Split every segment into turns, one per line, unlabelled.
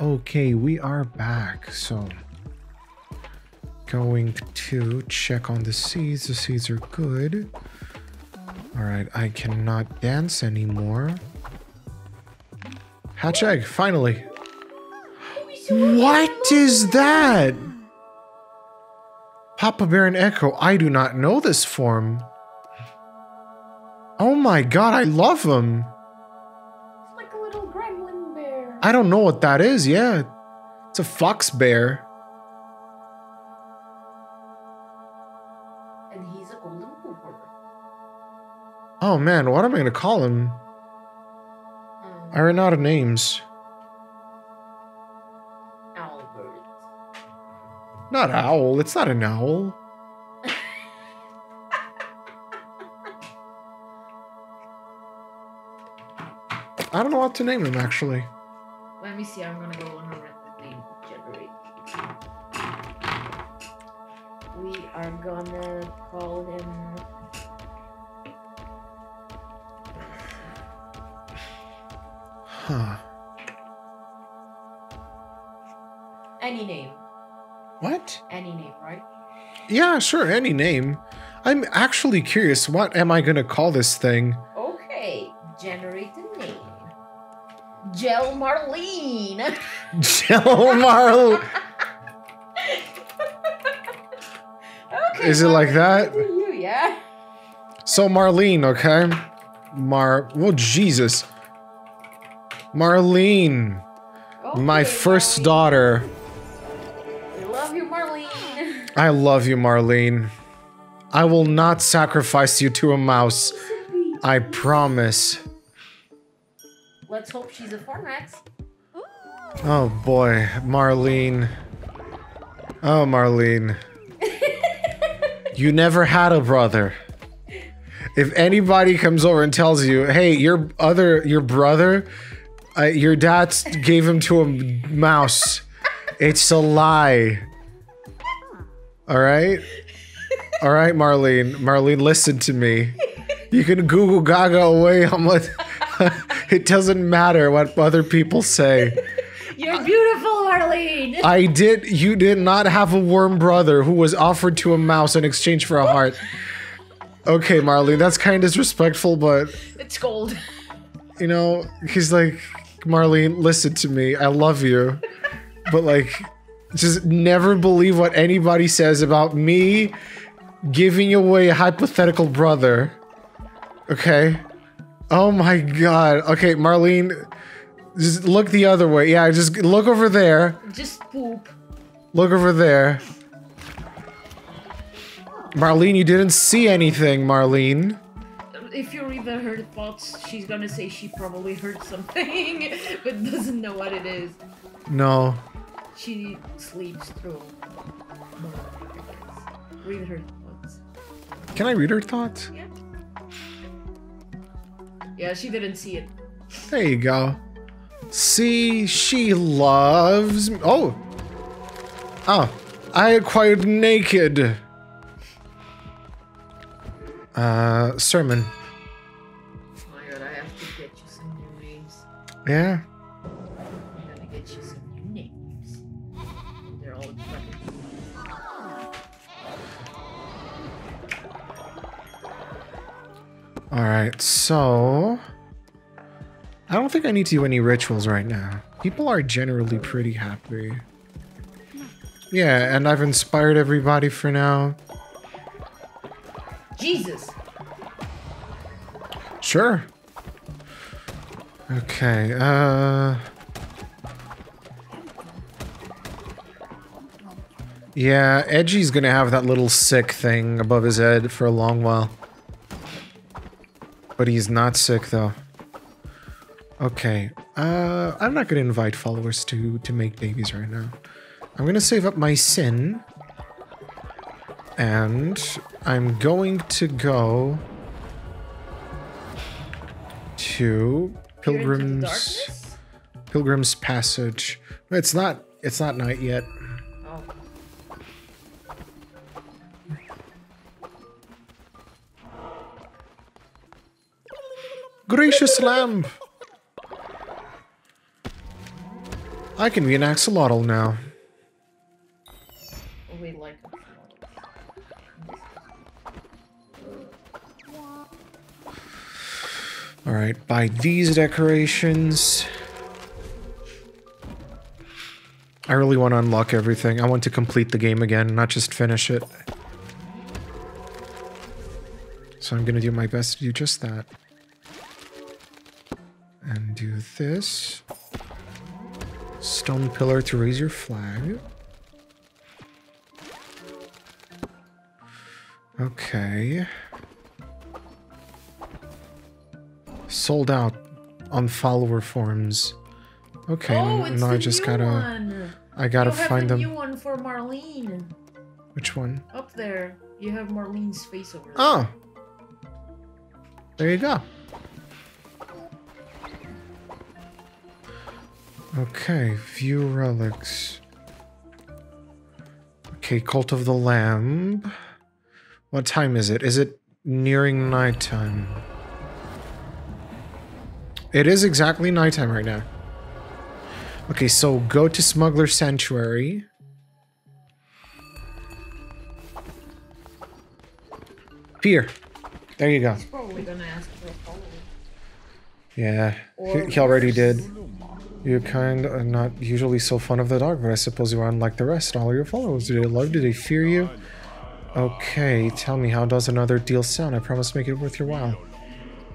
Okay, we are back. So, going to check on the seeds. The seeds are good. All right, I cannot dance anymore. Hatch egg, finally. What is that? Papa Bear and Echo, I do not know this form. Oh my god, I love them. I don't know what that is, yeah. It's a fox bear.
And he's a golden.
Oh man, what am I gonna call him?
Um,
I ran out of names.
Albert.
Not owl, it's not an owl. I don't know what to name him actually.
Let me see. I'm gonna go on a random name generate. We are gonna call him.
Huh.
Any name.
What?
Any name, right?
Yeah, sure, any name. I'm actually curious, what am I gonna call this thing?
Okay. Generate Gel Marlene.
Jello Marl.
okay.
Is it like that?
Marlene, You, yeah.
So Marlene, okay? Mar well Jesus. Marlene, my first
Marlene.
daughter.
We love you, Marlene.
I love you, Marlene. I will not sacrifice you to a mouse. I promise.
Let's hope she's a Fornax.
Oh boy, Marlene. Oh, Marlene. you never had a brother. If anybody comes over and tells you, "Hey, your other your brother, uh, your dad gave him to a mouse," it's a lie. All right, all right, Marlene. Marlene, listen to me. You can Google Gaga away what. it doesn't matter what other people say.
You're beautiful, Marlene.
I did. You did not have a worm brother who was offered to a mouse in exchange for a heart. Okay, Marlene, that's kind of disrespectful, but
It's gold.
you know, he's like, Marlene, listen to me. I love you, but like, just never believe what anybody says about me giving away a hypothetical brother. Okay. Oh my god. Okay, Marlene, just look the other way. Yeah, just look over there.
Just poop.
Look over there. Marlene, you didn't see anything, Marlene.
If you read the her thoughts, she's gonna say she probably heard something, but doesn't know what it is.
No.
She sleeps through. more, I guess. Read her thoughts.
Can I read her thoughts?
Yeah. Yeah, she didn't see it.
There you go. See, she loves me. Oh. Oh. I acquired naked. Uh, sermon.
Oh my god, I have to get you some new names.
Yeah. Alright, so. I don't think I need to do any rituals right now. People are generally pretty happy. Yeah, and I've inspired everybody for now.
Jesus!
Sure. Okay, uh... Yeah, Edgy's gonna have that little sick thing above his head for a long while. But he's not sick, though. Okay, uh, I'm not gonna invite followers to, to make babies right now. I'm gonna save up my sin. And I'm going to go to
You're into the
Pilgrim's? Pilgrim's Passage. It's not it's not night yet. Gracious lamb. I can be an axolotl now.
Like.
Alright, buy these decorations. I really want to unlock everything. I want to complete the game again, not just finish it. So I'm gonna do my best to do just that. This. Stone pillar to raise your flag. Okay. Sold out on follower forms. Okay,
oh,
now I just gotta
one.
I gotta
you
find
the
them.
new one for Marlene.
Which one?
Up there, you have Marlene's face over there.
Oh. There you go. Okay, view relics. Okay, Cult of the Lamb. What time is it? Is it nearing nighttime? It is exactly nighttime right now. Okay, so go to Smuggler Sanctuary. Here. There you go.
He's probably gonna ask for a follow.
Yeah, he, he already did. You're kind of not usually so fond of the dark, but I suppose you are unlike the rest. All your followers, do they love? Do they fear you? Okay, tell me, how does another deal sound? I promise to make it worth your while.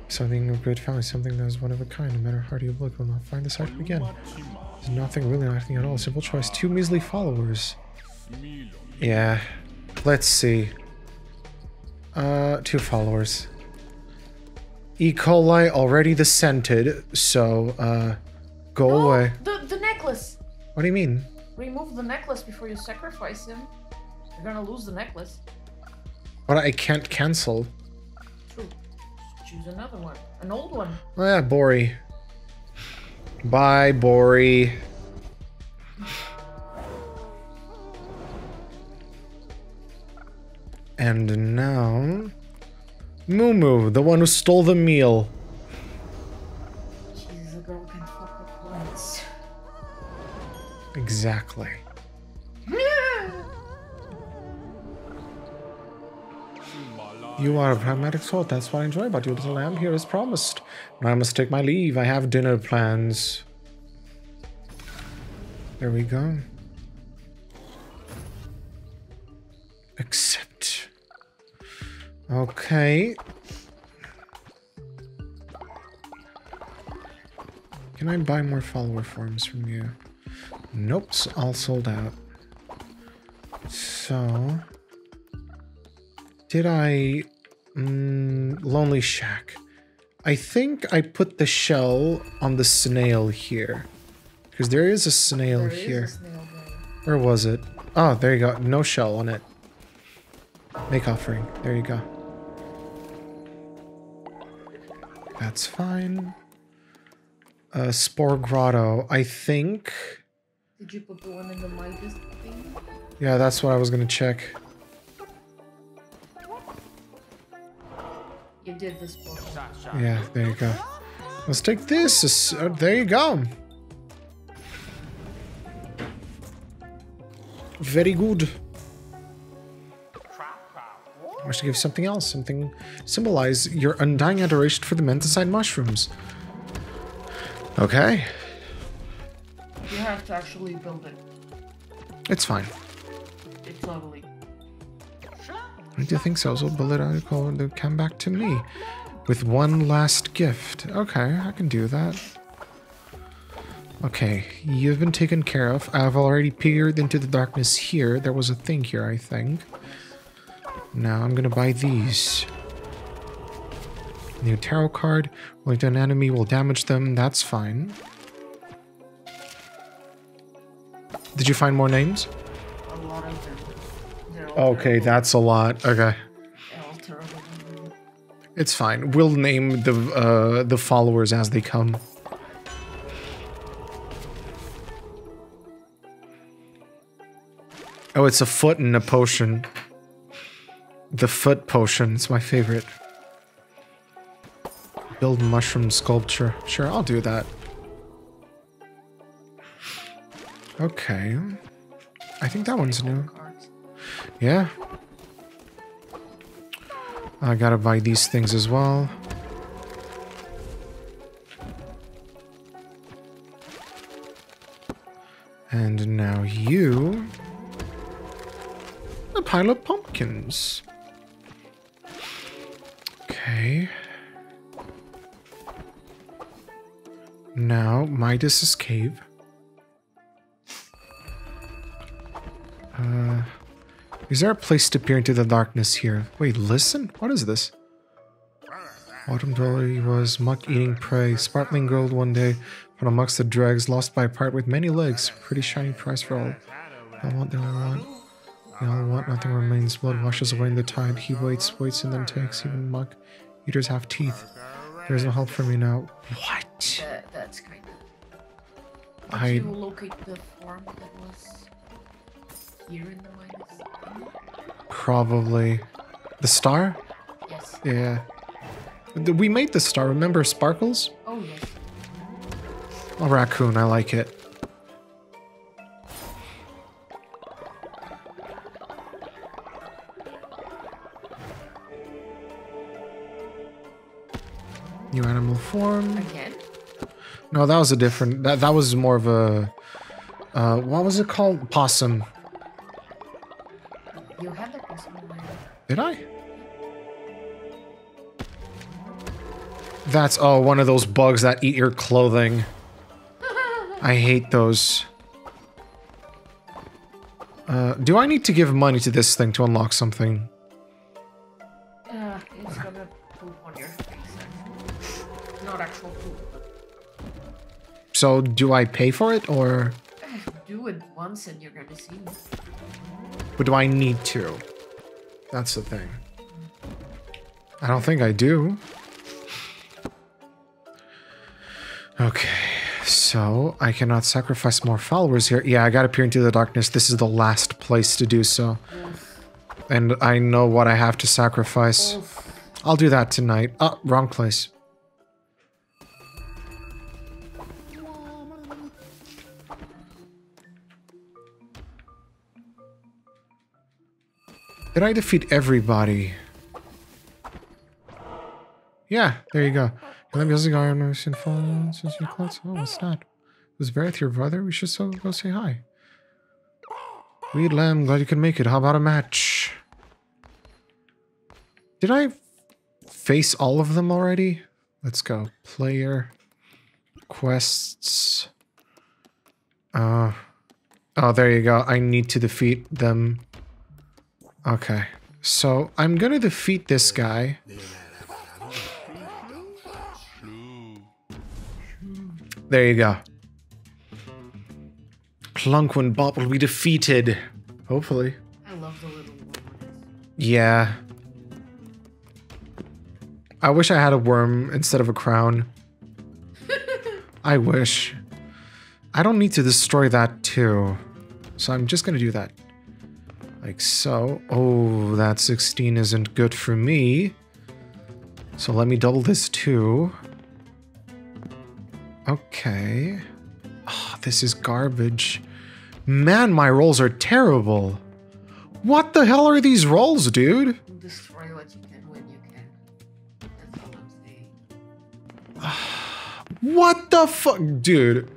Something of good value, something that is one of a kind. No matter how hard you look, will not find this hard to begin. There's nothing, really nothing at all. Simple choice. Two measly followers. Yeah. Let's see. Uh, two followers. E. coli already the scented, so, uh, go
No,
away.
The the necklace.
What do you mean?
Remove the necklace before you sacrifice him. You're gonna lose the necklace.
But I can't cancel?
True. Choose another one. An old one.
Oh yeah, Bori. Bye, Bori. And now... Mumu, the one who stole the meal. Exactly. You are a pragmatic sort, that's what I enjoy about you, little lamb. Here as promised. Now I must take my leave. I have dinner plans. There we go. Accept. Okay. Can I buy more follower forms from you? Nope, all sold out. So, did I? Mm, Lonely Shack. I think I put the shell on the snail here, because there is a snail
There a
here.
snail.
Where was it? Oh, there you go. No shell on it. Make offering. There you go. That's fine. Uh, Spore Grotto. I think.
Did you put the one in the Midas thing?
Yeah, that's what I was gonna check.
You did this book.
Yeah, there you go. Let's take this. Uh, there you go. Very good. I should give something else, something symbolize your undying adoration for the menticide mushrooms. Okay,
To actually build it.
it's fine.
It's lovely.
I do think so. So bullet article to come back to me with one last gift. Okay, I can do that. Okay, you've been taken care of. I've already peered into the darkness here. There was a thing here, I think. Now I'm gonna buy these. New tarot card. To an enemy will damage them. That's fine. Did you find more names? Okay, that's a lot. Okay. It's fine. We'll name the uh, the followers as they come. Oh, it's a foot and a potion. The foot potion is my favorite. Build mushroom sculpture. Sure, I'll do that. Okay. I think that one's new. Yeah. I gotta buy these things as well. And now you. A pile of pumpkins. Okay. Now, Midas's cave. Uh, is there a place to peer into the darkness here? Wait, listen? What is this? Autumn Dolly was muck eating prey, sparkling gold one day, but amongst the dregs, lost by a part with many legs. Pretty shiny prize for all. I want, they all want. They all want, nothing remains. Blood washes away in the tide. He waits, waits, and then takes. Even muck eaters have teeth. There's no help for me now. What?
That, that's kind of.
I
locate the form that was here in the minus.
probably. The star?
Yes.
Yeah. We made the star, remember Sparkles?
Oh yes.
A raccoon, I like it. New animal form.
Again.
No, that was a different. That that was more of a. Uh, what was it called? Possum. That's oh one of those bugs that eat your clothing. I hate those. Uh, do I need to give money to this thing to unlock something?
Uh, it's gonna poop on your face. actually. Not actual poop, but
So do I pay for it or
do it once and you're gonna see.
but do I need to? That's the thing. I don't think I do. Okay, so I cannot sacrifice more followers here. Yeah, I gotta peer into the darkness. This is the last place to do so. And I know what I have to sacrifice. I'll do that tonight. Oh, wrong place. Did I defeat everybody? Yeah, there you go. Let me also go on since you close. Oh, what's that? Was Barrett your brother? We should so go say hi. Weed Lamb, glad you could make it. How about a match? Did I face all of them already? Let's go. Player. Quests. Uh. Oh, there you go. I need to defeat them. Okay. So, I'm gonna defeat this guy. There you go. Clunkwin Bop will be defeated. Hopefully.
I love the little one.
Yeah. I wish I had a worm instead of a crown. I wish. I don't need to destroy that too. So I'm just gonna do that. Like so. Oh, that 16 isn't good for me. So let me double this too. Okay. Oh, this is garbage. Man, my rolls are terrible. What the hell are these rolls, dude?
Destroy what you can when you can. That's all I'm saying.
What the fuck, dude?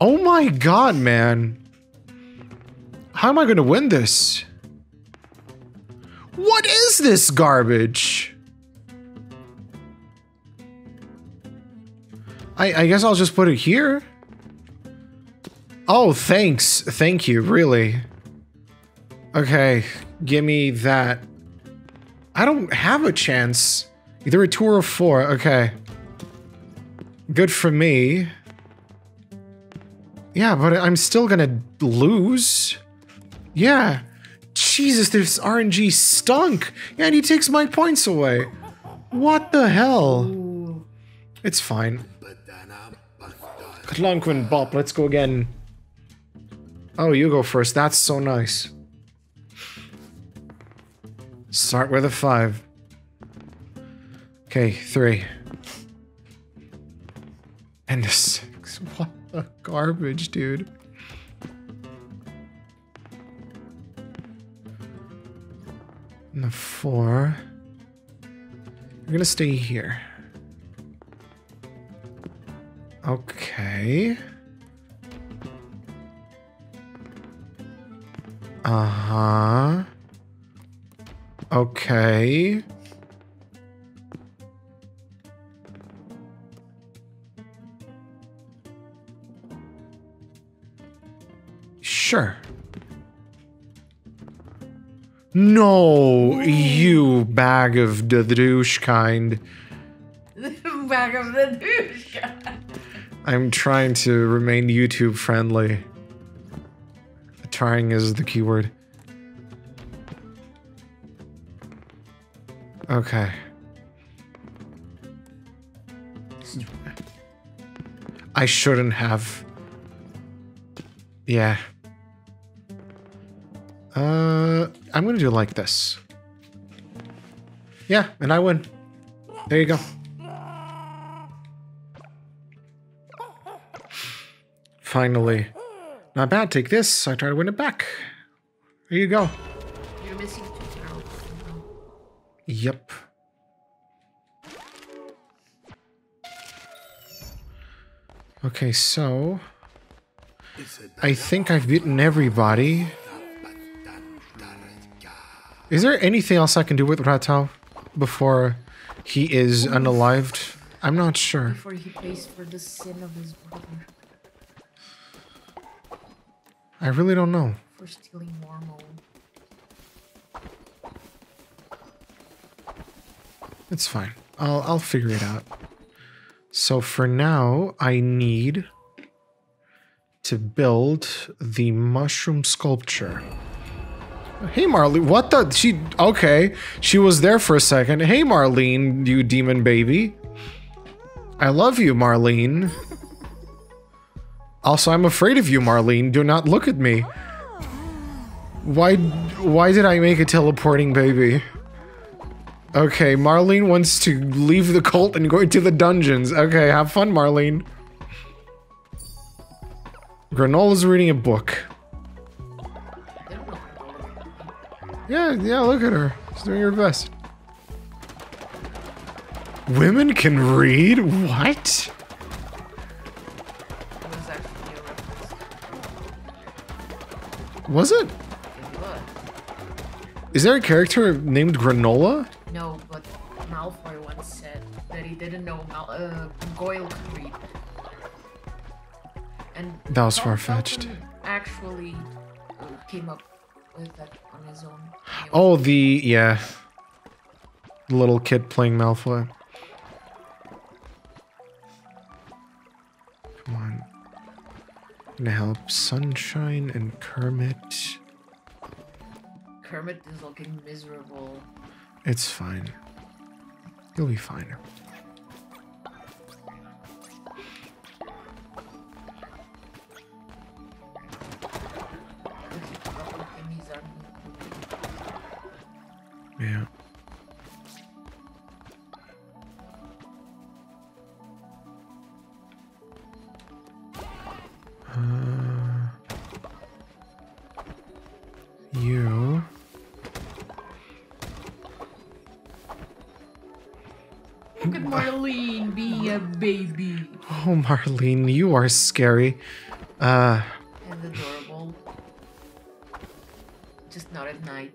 Oh my god, man. How am I gonna win this? What is this garbage? I, I guess I'll just put it here. Oh, thanks. Thank you, really. Okay, give me that. I don't have a chance. Either a two or a four. Okay. Good for me. Yeah, but I'm still gonna lose. Yeah. Jesus, this RNG stunk. And he takes my points away. What the hell? It's fine. Clonquin Bop, let's go again. Oh, you go first. That's so nice. Start with a five. Okay, three. And a six. What the garbage, dude. And a four. You're gonna stay here. Okay. Uh-huh. Okay. Sure. No, you bag of the douche kind.
bag of the douche.
I'm trying to remain YouTube friendly. Trying is the keyword. Okay. I shouldn't have. Yeah. Uh, I'm gonna do like this. Yeah, and I win. There you go. Finally. Not bad, take this. I try to win it back. There you go.
You're missing two arrows.
Yep. Okay, so I think I've beaten everybody. Is there anything else I can do with Ratau before he is unalived? I'm not sure.
Before he pays for the sin of his brother
I really don't know.
for stealing Mormo.
It's fine. I'll I'll figure it out. So for now, I need to build the mushroom sculpture. Hey Marlene, what the she okay. She was there for a second. Hey Marlene, you demon baby. I love you, Marlene. Also, I'm afraid of you, Marlene. Do not look at me. Why why did I make a teleporting baby? Okay, Marlene wants to leave the cult and go into the dungeons. Okay, have fun, Marlene. Granola's reading a book. Yeah, yeah, look at her. She's doing her best. Women can read? What?
Was
it?
It was.
Is there a character named Granola?
No, but Malfoy once said that he didn't know Mal uh, Goyle could read. And
That was far-fetched.
Actually uh, came up with that on his own.
Oh, the, yeah. Little kid playing Malfoy. Gonna help Sunshine and Kermit.
Kermit is looking miserable.
It's fine. You'll be fine.
Look at him, he's on-
Yeah. Oh, Marlene, you are scary. Uh,
and adorable. Just not at night.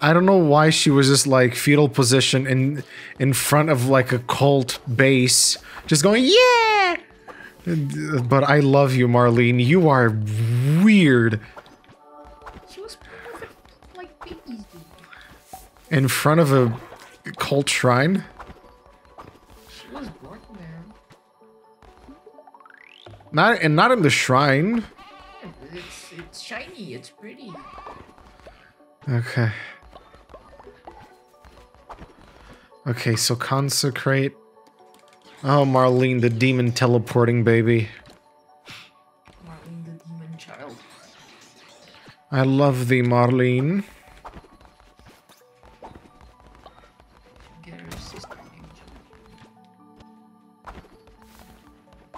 I don't know why she was just like fetal position in in front of like a cult base, just going yeah. But I love you, Marlene. You are weird.
She was perfect like do.
In front of a cult shrine. Not and not in the shrine.
It's it's shiny. It's pretty.
Okay. Okay, so consecrate. Oh, Marlene, the demon teleporting baby.
Marlene the demon child.
I love thee, Marlene.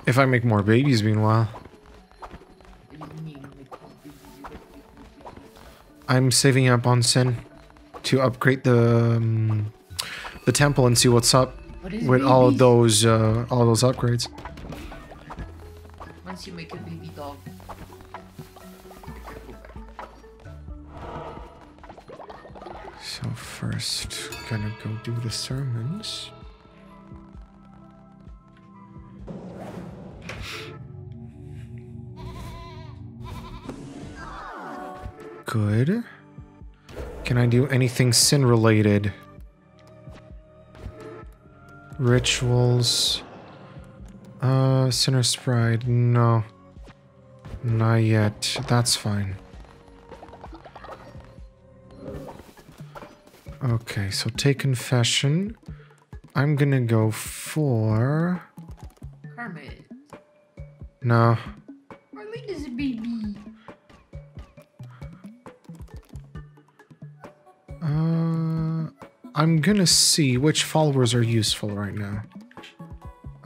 If I make more babies, meanwhile.
What do you mean with all babies?
I'm saving up on Sin to upgrade the um, the temple and see what's up
What
with all of those uh, all those upgrades.
Once you make a baby dog.
So first, gonna go do the sermons. Good. Can I do anything sin related? Rituals. Uh, Sinner's Pride. No. Not yet. That's fine. Okay, so take confession. I'm gonna go for.
Kermit.
No. I'm gonna see which followers are useful right now.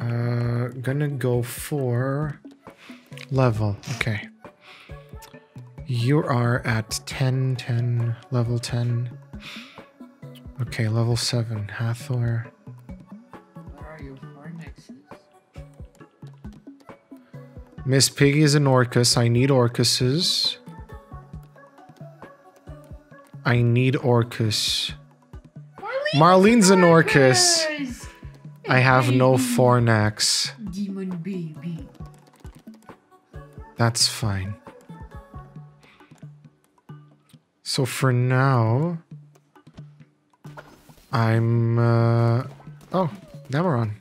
Uh, gonna go for level. Okay. You are at 10, 10, level 10. Okay, level 7, Hathor.
Where are your Fornaxes?
Miss Piggy is an Orcus. I need Orcuses. I need Orcus. Marlene's an Orcus. I have no
Baby.
Fornax.
Demon baby.
That's fine. So for now, I'm. Uh, oh, Damaron.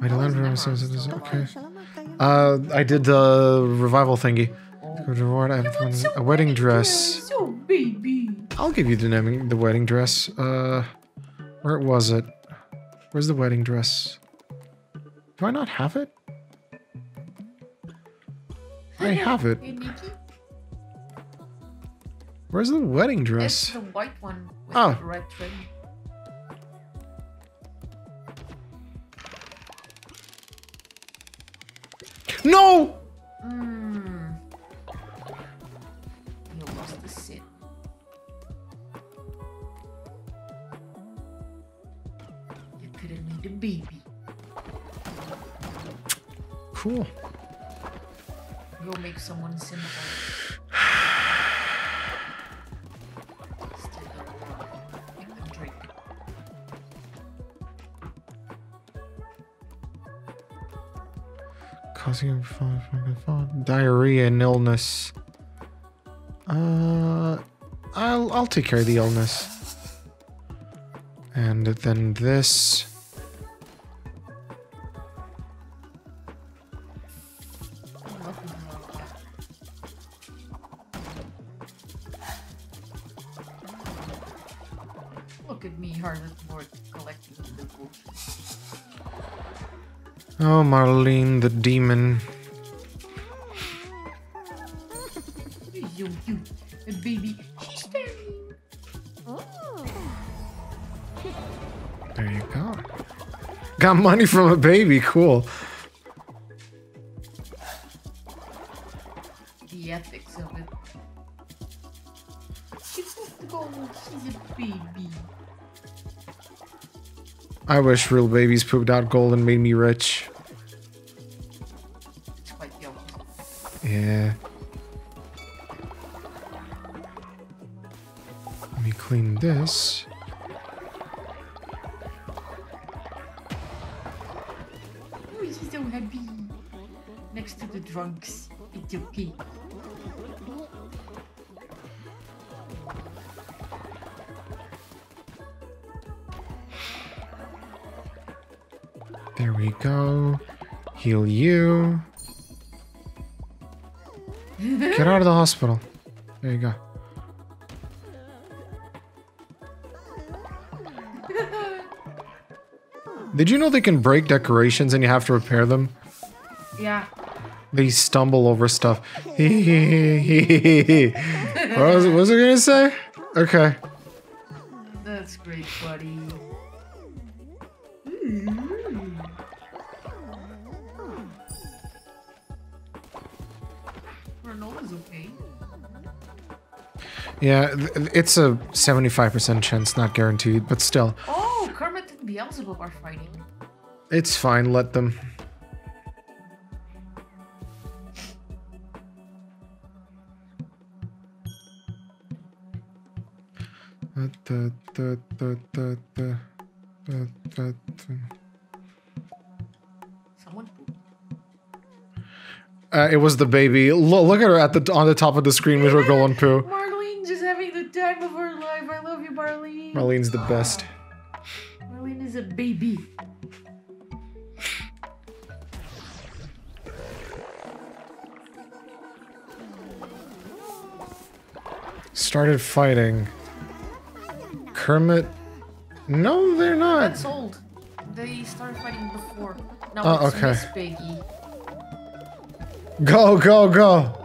Wait, the land
Never
says it is okay. Uh, I did the revival thingy. Good reward. I have
want
one-
some
a wedding
baby
dress. I'll give you the naming, the wedding dress. Uh, where was it? Where's the wedding dress? Do I not have it? I have it. Where's the wedding dress?
It's the white one with
Oh.
the red trim.
No! Cool.
Go make someone sin. Still don't know. Make them drink.
Causing diarrhea and illness. Uh, I'll I'll take care of the illness. And then this. Oh, the demon.
So cute. Baby. She's staring.
There you go. Got money from a baby. Cool.
The ethics of it. She's gold. She's a baby.
I wish real babies pooped out gold and made me rich. There we go. Heal you. Get out of the hospital. There you go. Did you know they can break decorations and you have to repair them?
Yeah.
They stumble over stuff. what was, what was I gonna say? Okay.
That's great, buddy.
Yeah, it's a 75% chance, not guaranteed, but still.
Oh, Kermit and Beelzebub are fighting.
It's fine, let them.
Someone
uh, it was the baby. Look, look at her at the on the top of the screen with her going poo
time of her life. I love you, Marlene.
Marlene's the best.
Marlene is a baby.
Started fighting. Kermit. No, they're not.
That's old. They started fighting before. Now
Oh,
it's
okay.
Miss Piggy.
Go, go, go.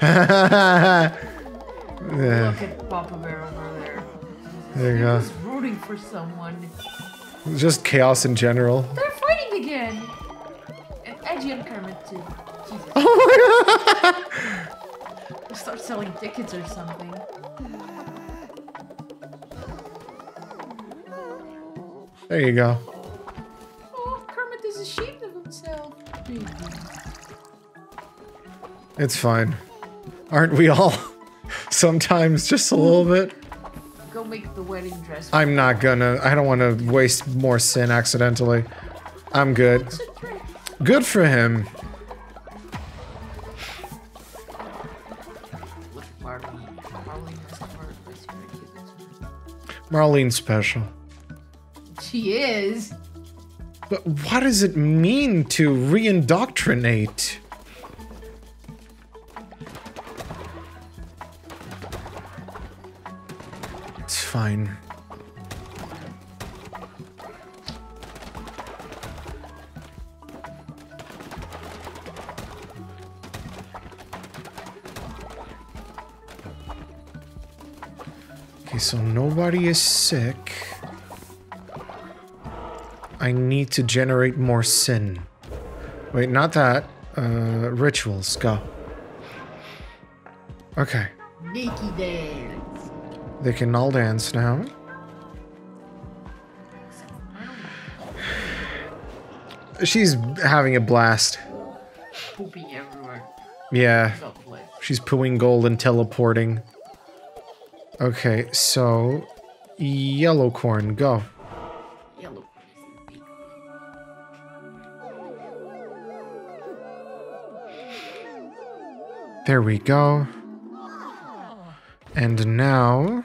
yeah,
Look at Papa Bear over there.
there you go.
was rooting for someone.
Just chaos in general.
They're fighting again. And Edgy and Kermit too. Jesus.
Oh my god!
Start selling tickets or something.
There you go.
Oh, Kermit is ashamed of himself. Baby.
It's fine. Aren't we all? Sometimes, just a little bit.
Go make the wedding dress.
I'm not gonna. I don't want to waste more sin accidentally. I'm good.
It's a trick.
Good for him.
Marlene. Marlene is a part of this very
Marlene's special.
She is.
But what does it mean to re-indoctrinate? Fine. Okay, so nobody is sick. I need to generate more sin. Wait, not that. Uh, rituals, go. Okay,
Nikki.
They can all dance now. She's having a blast.
Pooping everywhere.
Yeah, she's pooing gold and teleporting. Okay, so yellow corn, go.
Yellow is the big
There we go. And now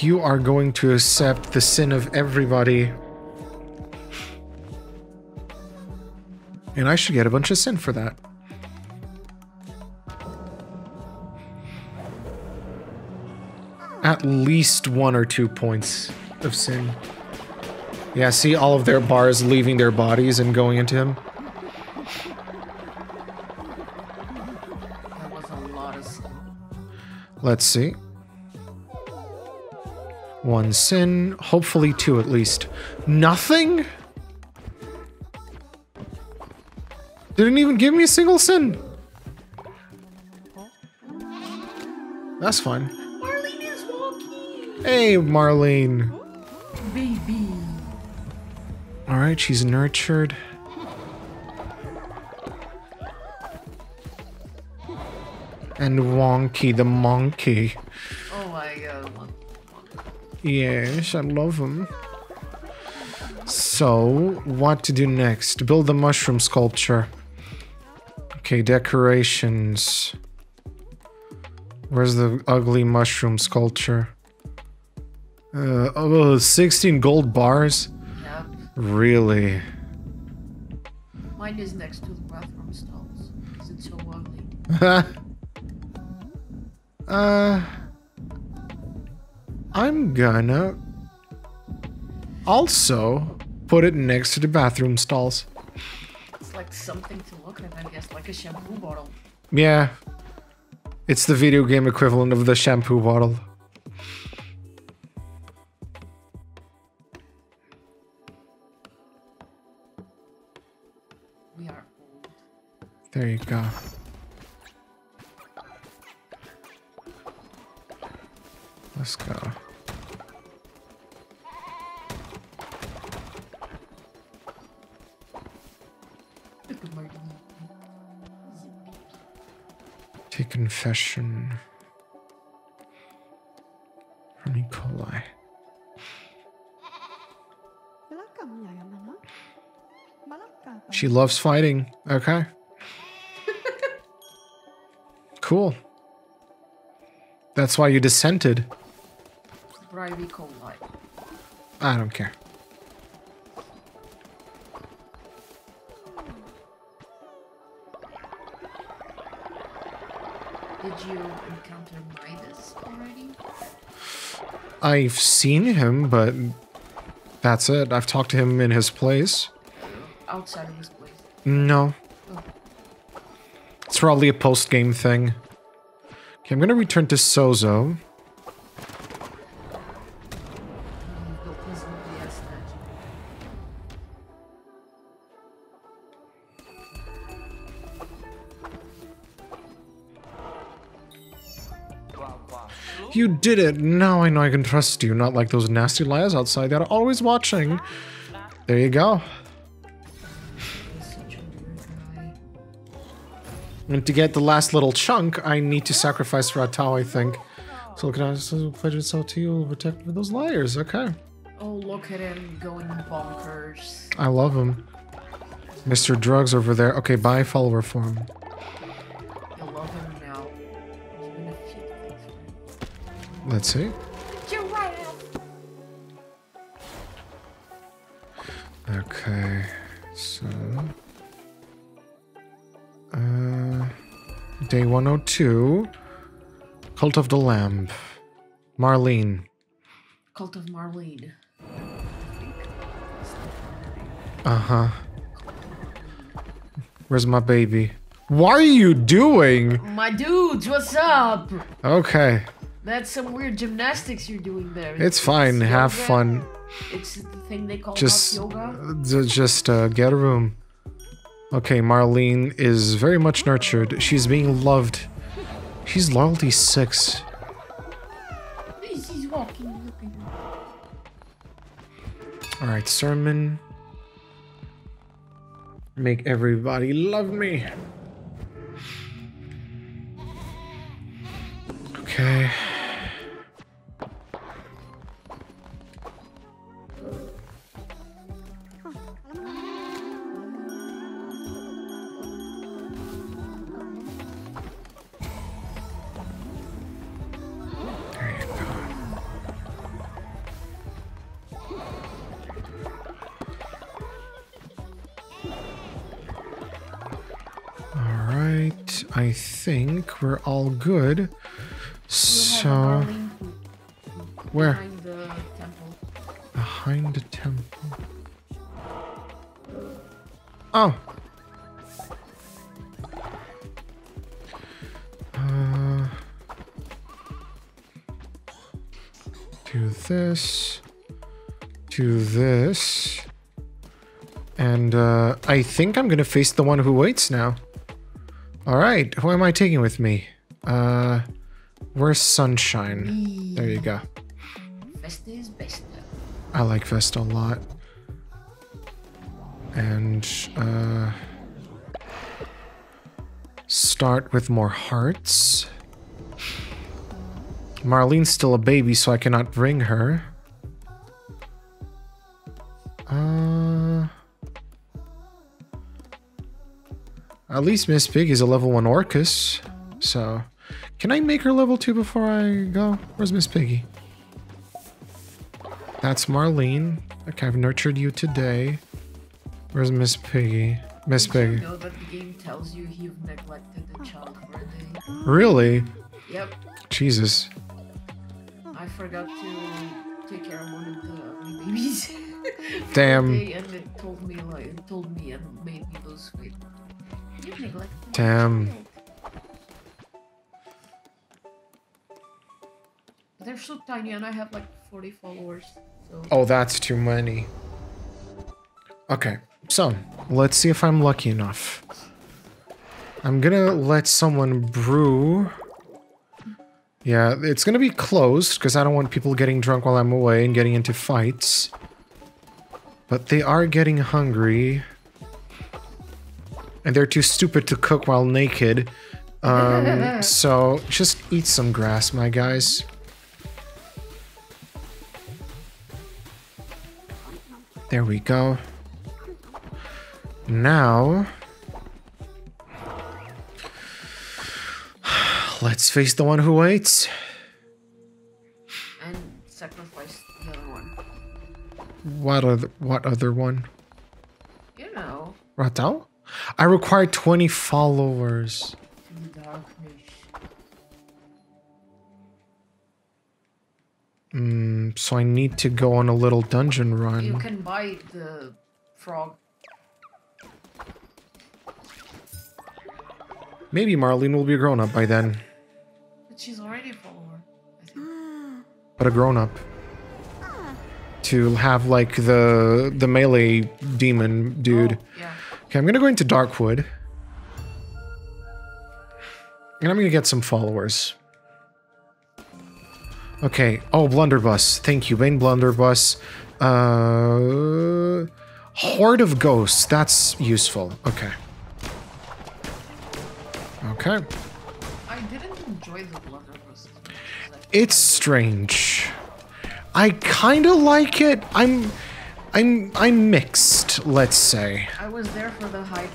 you are going to accept the sin of everybody. And I should get a bunch of sin for that. At least one or two points of sin. Yeah, see all of their bars leaving their bodies and going into him? Let's see. One sin, hopefully two at least. Nothing? Didn't even give me a single sin. That's fine.
Marlene.
Hey, Marlene.
Baby.
Alright, she's nurtured. And Wonky the monkey.
Oh my god.
Yes, I love him. So, what to do next? Build the mushroom sculpture. Okay, decorations. Where's the ugly mushroom sculpture? Uh, oh, 16 gold bars?
Yep.
Really?
Mine is next to the bathroom stalls. Because it's so ugly.
uh, I'm gonna also put it next to the bathroom stalls.
It's like something to look at, I guess, like a shampoo bottle.
Yeah. It's the video game equivalent of the shampoo bottle.
We are old.
There you go. Let's go. To confession from
Nikolai.
She loves fighting. Okay. cool. That's why you dissented.
Coli.
I don't care.
Did you encounter Midas already?
I've seen him, but that's it. I've talked to him in his place.
Outside of his place.
No.
Oh.
It's probably a post game thing. Okay, I'm gonna return to Sozo. You did it! Now I know I can trust you, not like those nasty liars outside that are always watching. There you go.
He's such a weird guy.
And to get the last little chunk, I need to sacrifice Ratau, I think. So look at us, pledge itself to you, protect those liars. Okay.
Oh, look at him going bonkers.
I love him. Mr. Drugs over there. Okay, bye, follower form. Let's see.
Giraffe!
Okay, so. Uh, day 102. Cult of the Lamb. Marlene.
Cult of Marlene.
Uh huh. Where's my baby? What are you doing?
My dudes, what's up?
Okay,
That's some weird gymnastics you're doing there.
it's fine. Have
yoga.
fun.
It's the thing they call
Just,
yoga.
uh, just uh, get a room. Okay, Marlene is very much nurtured. She's being loved. She's loyalty six.
He's, he's walking.
All right, sermon. Make everybody love me. Okay. I think we're all good. So, where?
behind the temple.
Behind the temple. Oh. Uh, do this. Do this. And uh, I think I'm gonna face the one who waits now. Alright, who am I taking with me? Uh, where's Sunshine? There you go.
Vesta is best.
I like Vesta a lot. And uh start with more hearts. Marlene's still a baby, so I cannot bring her. At least Miss Pig is a level 1 Orcus. So can I make her level 2 before I go? Where's Miss Piggy? That's Marlene. Okay, I've nurtured you today. Where's Miss Piggy? Miss
Did you
Piggy.
know that the game tells you you've neglected the child for a day?
Really?
Yep.
Jesus.
I forgot to take care of one of the babies.
Damn.
and it told me like it told me and made me lose weight.
Damn.
They're so tiny, and I have like 40 followers. So
Oh, that's too many. Okay, so let's see if I'm lucky enough. I'm gonna let someone brew Yeah, it's gonna be closed because I don't want people getting drunk while I'm away and getting into fights. But they are getting hungry. And they're too stupid to cook while naked. Um, so just eat some grass, my guys. There we go. Now, let's face the one who waits.
And sacrifice the other one.
What other, what other one?
You know,
Ratau? I require 20 followers. Mm, so I need to go on a little dungeon run.
You can buy the frog.
Maybe Marlene will be a grown up by then.
But she's already a follower.
But a grown up. To have like the the melee demon dude.
Oh, yeah.
Okay, I'm gonna go into Darkwood. And I'm gonna get some followers. Okay. Oh, Blunderbuss. Thank you, Bane Blunderbuss. Uh, Horde of Ghosts. That's useful. Okay. Okay.
I didn't enjoy the blunderbuss.
It's strange. I kind of like it. I'm, I'm, I'm mixed. Let's say.
I was there for the hype.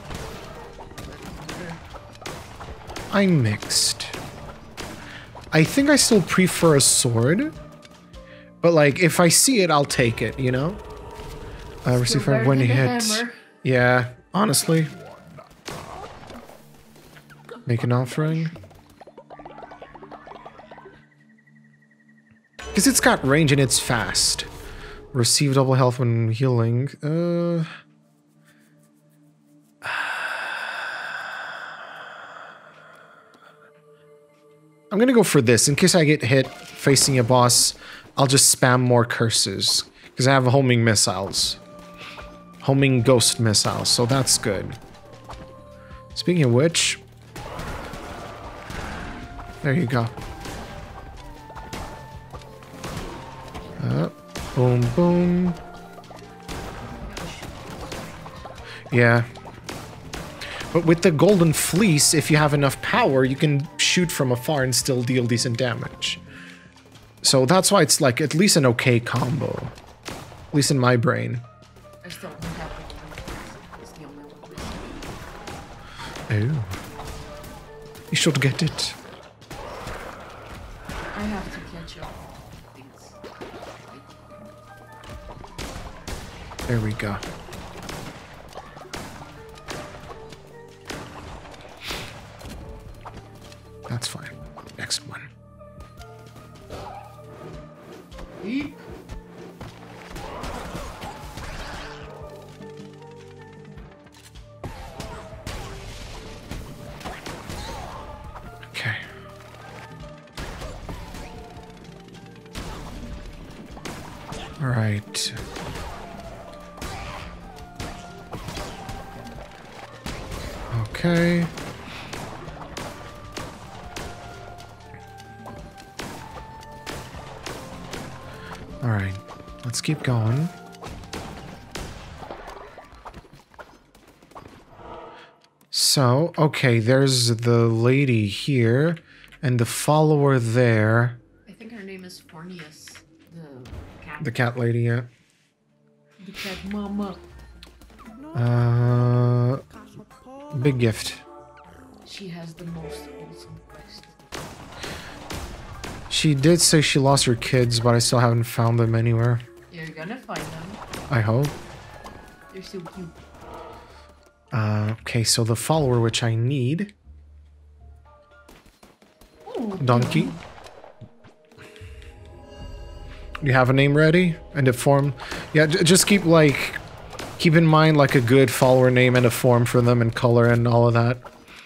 I'm mixed. I think I still prefer a sword. But like, if I see it, I'll take it, you know? Uh, receive
Still
when hit.
hammer.
Yeah, honestly. Make an offering. Because it's got range and it's fast. Receive double health when healing. Uh... I'm gonna go for this. In case I get hit facing a boss, I'll just spam more curses. Because I have homing missiles. Homing ghost missiles, so that's good. Speaking of which... There you go. Uh, boom, boom. Yeah. But with the golden fleece, if you have enough power, you can shoot from afar and still deal decent damage. So that's why it's like at least an okay combo. At least in my brain.
I still don't have the blunderbuss. It's the only one.
Oh. You should get it. There we go. Okay, there's the lady here and the follower there.
I think her name is Forneus. The cat.
The cat lady, yeah.
The cat mama.
Uh, big gift.
She has the most wholesome quest.
She did say she lost her kids, but I still haven't found them anywhere.
You're gonna find them.
I hope.
They're so cute.
Uh, okay, so the follower which I need. Donkey. You have a name ready? And a form? Yeah, j- just keep like... Keep in mind like a good follower name and a form for them and color and all of that.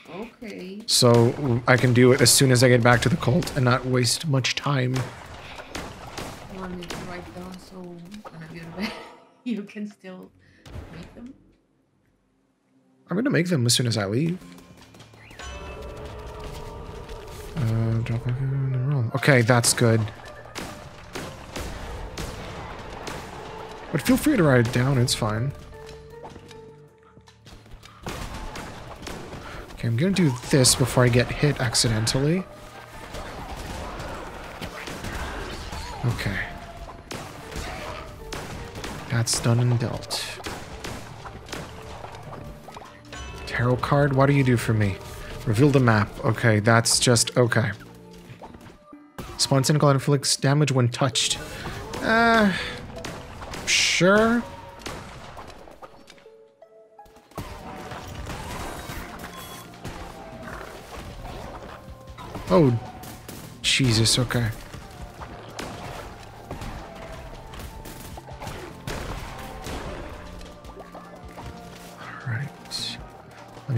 Okay.
So I can do it as soon as I get back to the cult and not waste much time.
You want me to write down so when I go to you can still make them?
I'm gonna make them as soon as I leave. Uh. Okay, that's good. But feel free to write it down, it's fine. Okay, I'm gonna do this before I get hit accidentally. Okay. That's done and dealt. Tarot card, what do you do for me? Reveal the map. Okay, that's just okay. Spawn cynical inflicts damage when touched. Uh, sure. Oh, Jesus, okay.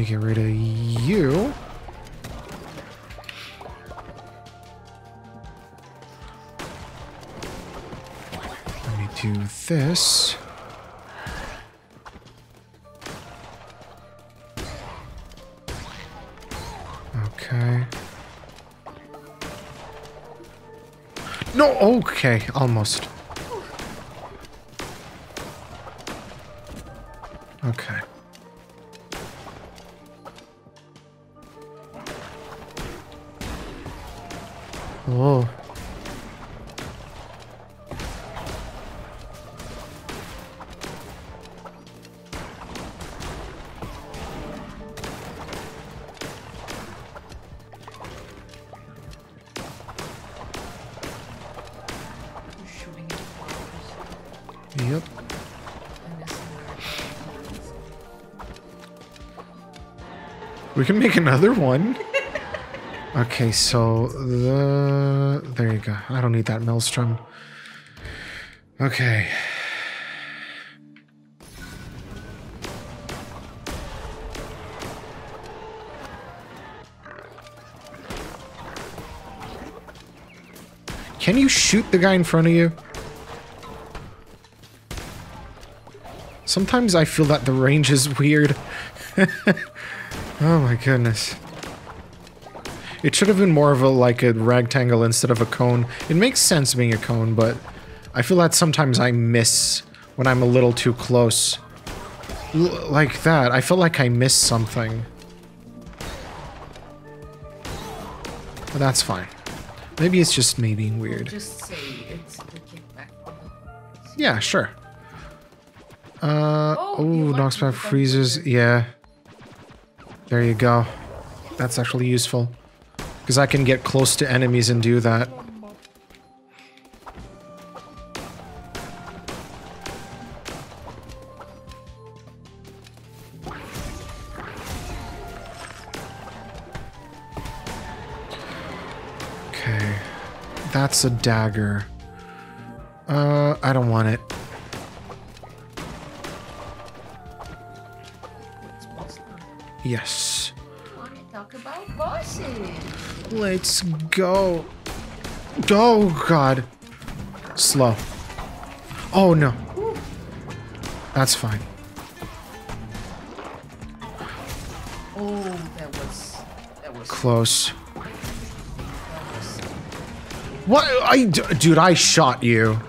Get rid of you. Let me do this. Okay. No, okay, almost. We can make another one. okay, so the there you go. I don't need that maelstrom. Okay. Can you shoot the guy in front of you? Sometimes I feel that the range is weird. Oh my goodness. It should have been more of a like a rectangle instead of a cone. It makes sense being a cone, but I feel that sometimes I miss when I'm a little too close. L like that. I feel like I missed something. But that's fine. Maybe it's just me being weird.
Just say it's the kickback from the-
Yeah, sure. Uh,
Oh,
oh, knocks back freezes. Yeah. There you go. That's actually useful. Because I can get close to enemies and do that. Okay. That's a dagger. Uh, I don't want it. Yes.
Talk about bosses?
Let's go. Oh, God. Slow. Oh, no. That's fine.
Oh, that was that was
Close.
that was
What? I dude, I shot you.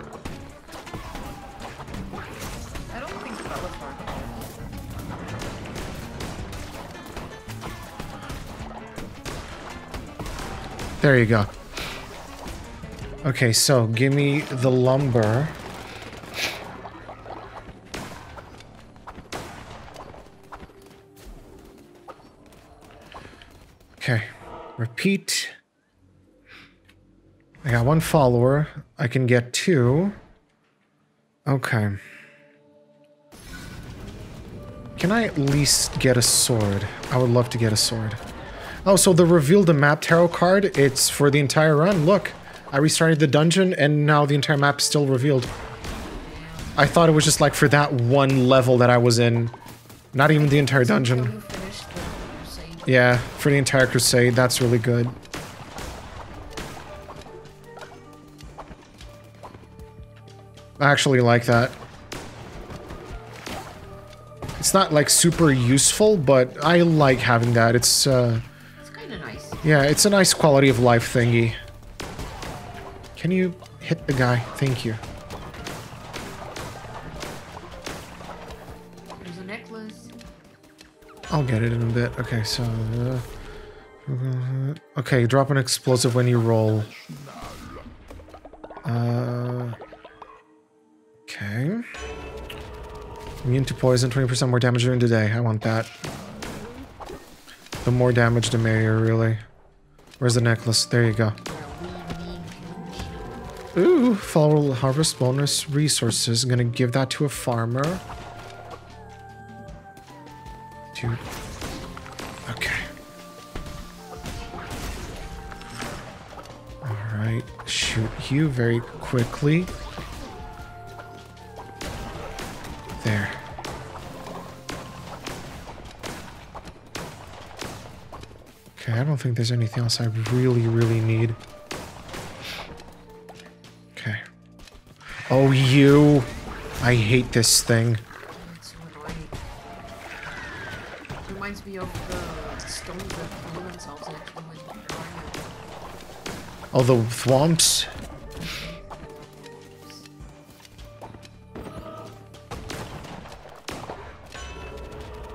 There you go. Okay, so give me the lumber. Okay, repeat. I got one follower. I can get two. Okay. Can I at least get a sword? I would love to get a sword. Oh, so the reveal the map tarot card, it's for the entire run. Look, I restarted the dungeon and now the entire map is still revealed. I thought it was just like for that one level that I was in. Not even the entire dungeon. Yeah, for the entire crusade, that's really good. I actually like that. It's not like super useful, but I like having that. It's uh Yeah, it's a nice quality of life thingy. Can you hit the guy? Thank you.
There's a necklace.
I'll get it in a bit. Okay, so... Uh, okay, drop an explosive when you roll. Uh, okay. Immune to poison, 20% more damage during the day. I want that. The more damage, the merrier, really. Where's the necklace? There you go. Ooh, fall harvest bonus resources. I'm gonna give that to a farmer. Dude. Okay. Alright, shoot you very quickly. I don't think there's anything else I really, really need. Okay. Oh, you! I hate this thing.
It's. Reminds me of the stones that blew themselves
Oh, the thwomps.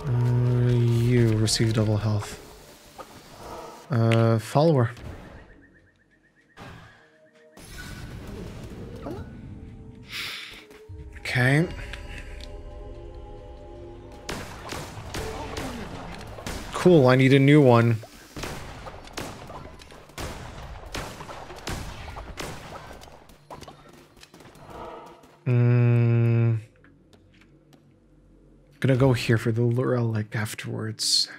Uh, you receive double health. Uh, follower. Okay. Cool, I need a new one. Mm. Gonna go here for the relic afterwards.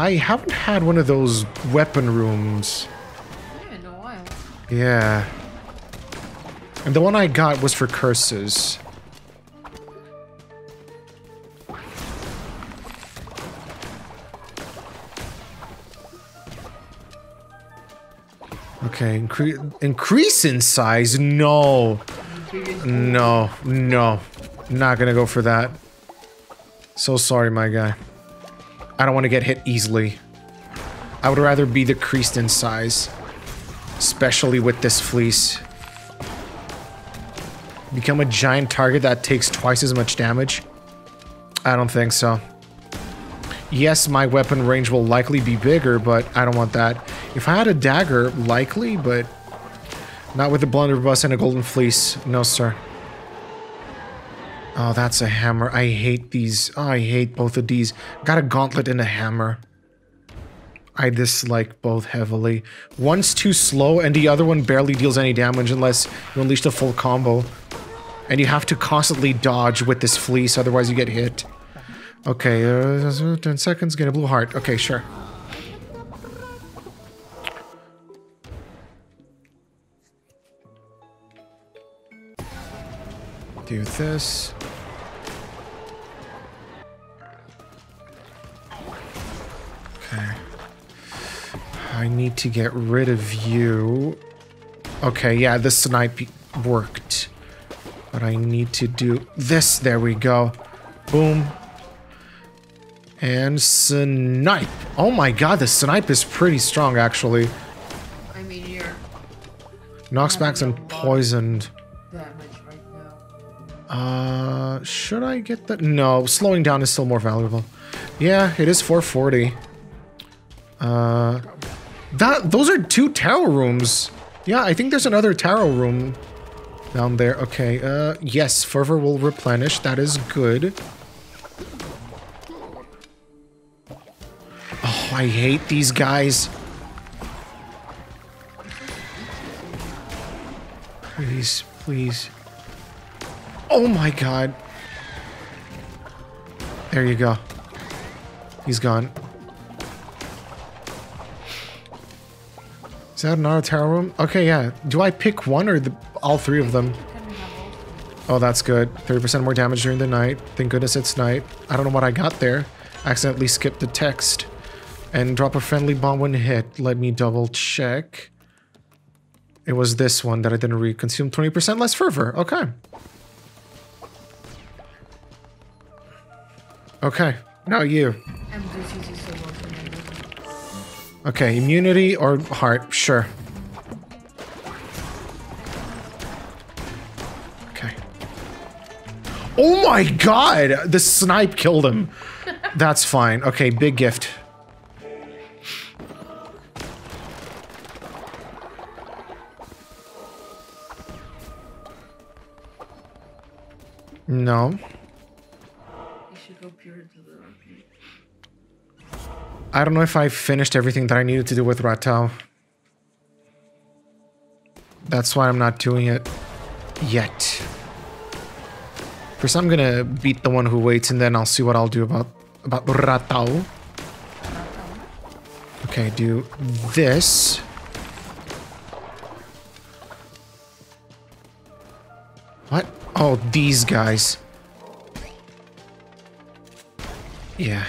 I haven't had one of those weapon rooms.
Yeah, in a while.
Yeah. And the one I got was for curses. Okay, incre increase in size? No. No, no. Not gonna go for that. So sorry, my guy. I don't want to get hit easily. I would rather be decreased in size. Especially with this fleece. Become a giant target that takes twice as much damage? I don't think so. Yes, my weapon range will likely be bigger, but I don't want that. If I had a dagger, likely, but not with a blunderbuss and a golden fleece. No, sir. Oh, that's a hammer. I hate these. Oh, I hate both of these. Got a gauntlet and a hammer. I dislike both heavily. One's too slow and the other one barely deals any damage unless you unleash the full combo. And you have to constantly dodge with this fleece, otherwise you get hit. Okay, uh, 10 seconds, get a blue heart. Okay, sure. Do this. I need to get rid of you. Okay, yeah, the snipe worked. But I need to do this. There we go. Boom. And snipe. Oh my god, the snipe is pretty strong, actually.
I mean, you're
Knocks back some poisoned.
damage right now.
Uh, should I get that? No, slowing down is still more valuable. Yeah, it is 440. Uh, that those are two tarot rooms. Yeah, I think there's another tarot room down there. Okay, uh, yes, fervor will replenish. That is good. Oh, I hate these guys. Please, please. Oh my god. There you go. He's gone. Is that another tarot room? Okay, yeah. Do I pick one or the, all three of them? Oh, that's good. 30% more damage during the night. Thank goodness it's night. I don't know what I got there. Accidentally skipped the text. And drop a friendly bomb when hit. Let me double check. It was this one that I didn't read. Consume 20% less fervor. Okay. Okay. Now you. Okay, immunity or heart, sure. Okay. Oh my god! The snipe killed him. That's fine. Okay, big gift. No.
You should go pure to the arcade.
I don't know if I finished everything that I needed to do with Ratau. That's why I'm not doing it yet. First, I'm gonna beat the one who waits, and then I'll see what I'll do about about Ratau. Okay, do this. What? Oh, these guys. Yeah.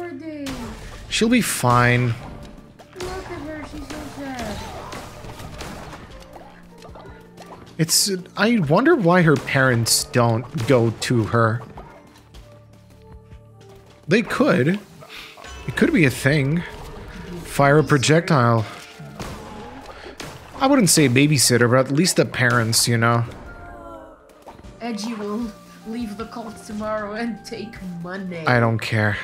Marlene was for a.
She'll be fine.
Look at her, she's so sad.
It's. I wonder why her parents don't go to her. They could. It could be a thing. Fire a projectile. I wouldn't say babysitter, but at least the parents, you know.
Edgy will leave the cult tomorrow and take money.
I don't care.